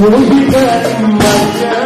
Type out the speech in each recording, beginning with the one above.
We'll be back, my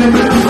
Never